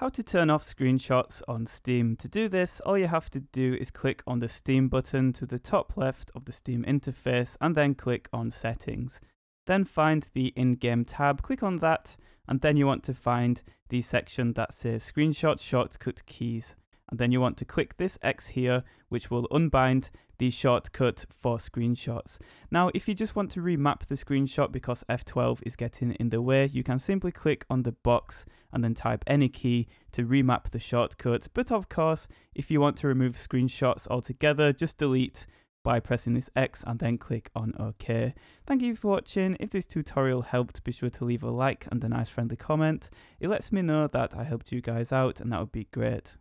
How to turn off screenshots on Steam. To do this, all you have to do is click on the Steam button to the top left of the Steam interface and then click on Settings. Then find the in-game tab, click on that, and then you want to find the section that says Screenshot Shortcut Keys and then you want to click this X here, which will unbind the shortcut for screenshots. Now, if you just want to remap the screenshot because F12 is getting in the way, you can simply click on the box and then type any key to remap the shortcut. But of course, if you want to remove screenshots altogether, just delete by pressing this X and then click on OK. Thank you for watching. If this tutorial helped, be sure to leave a like and a nice friendly comment. It lets me know that I helped you guys out and that would be great.